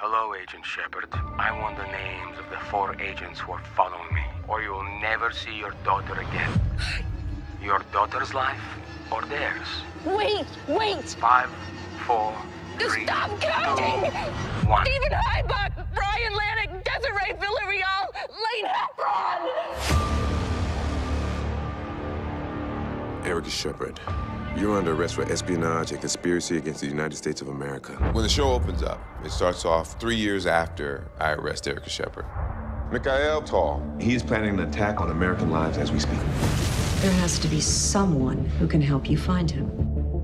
Hello, Agent Shepherd. I want the names of the four agents who are following me, or you will never see your daughter again. Your daughter's life or theirs? Wait, wait! Five, four, Just three, stop counting! two, one. Stephen Heibuck, Erica Shepherd, you're under arrest for espionage and conspiracy against the United States of America. When the show opens up, it starts off three years after I arrest Erica Shepherd. Mikhail Tal. He's planning an attack on American lives as we speak. There has to be someone who can help you find him.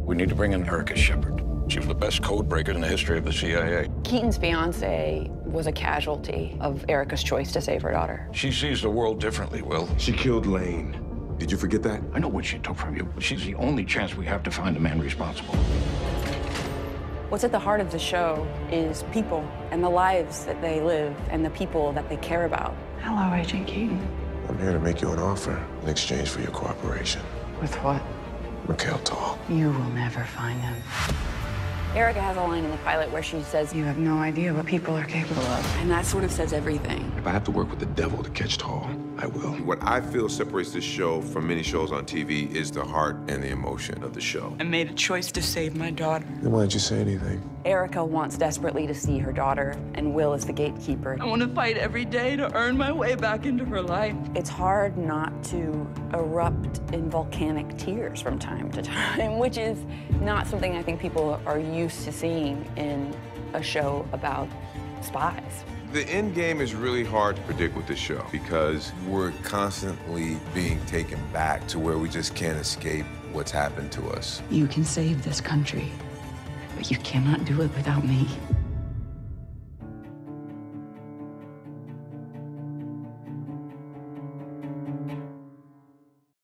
We need to bring in Erica Shepard. She was the best code breaker in the history of the CIA. Keaton's fiance was a casualty of Erica's choice to save her daughter. She sees the world differently, Will. She killed Lane. Did you forget that? I know what she took from you. She's the only chance we have to find the man responsible. What's at the heart of the show is people and the lives that they live and the people that they care about. Hello, Agent Keaton. I'm here to make you an offer in exchange for your cooperation. With what? Mikhail Tal. You will never find him. Erica has a line in the pilot where she says, You have no idea what people are capable of. and that sort of says everything. If I have to work with the devil to catch Tal, I will. What I feel separates this show from many shows on TV is the heart and the emotion of the show. I made a choice to save my daughter. Then why didn't you say anything? Erica wants desperately to see her daughter, and Will is the gatekeeper. I want to fight every day to earn my way back into her life. It's hard not to erupt in volcanic tears from time to time, which is not something I think people are used to seeing in a show about spies. The end game is really hard to predict with this show because we're constantly being taken back to where we just can't escape what's happened to us. You can save this country, but you cannot do it without me.